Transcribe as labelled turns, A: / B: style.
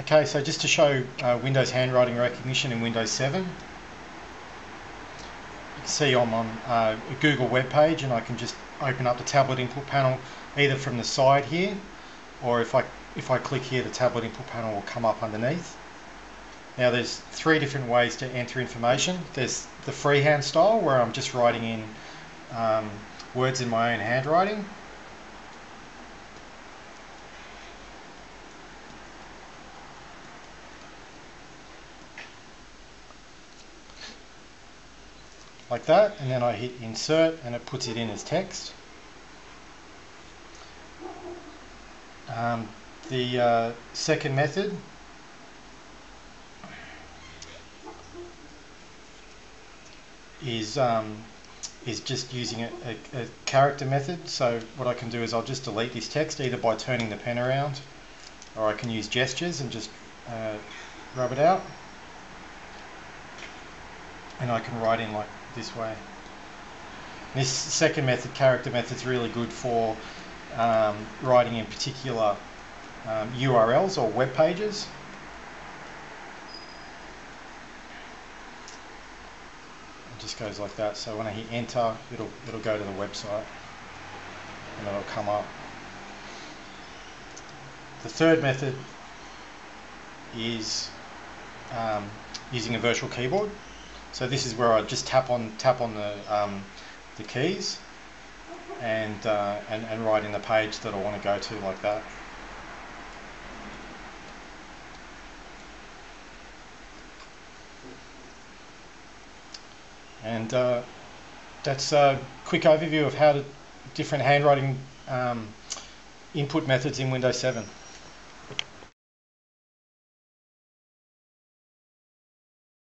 A: Okay, so just to show uh, Windows handwriting recognition in Windows 7, you can see I'm on uh, a Google web page and I can just open up the tablet input panel either from the side here or if I if I click here the tablet input panel will come up underneath. Now there's three different ways to enter information. There's the freehand style where I'm just writing in um, words in my own handwriting like that and then I hit insert and it puts it in as text. Um, the uh, second method. Is um, is just using a, a, a, character method. So what I can do is I'll just delete this text either by turning the pen around or I can use gestures and just uh, rub it out. And I can write in like this way. This second method, character method, is really good for um, writing in particular um, URLs or web pages. It just goes like that. So when I hit enter, it'll it'll go to the website and it'll come up. The third method is um, using a virtual keyboard. So this is where I just tap on tap on the um, the keys and, uh, and and write in the page that I want to go to like that. And uh, that's a quick overview of how to different handwriting um, input methods in Windows 7.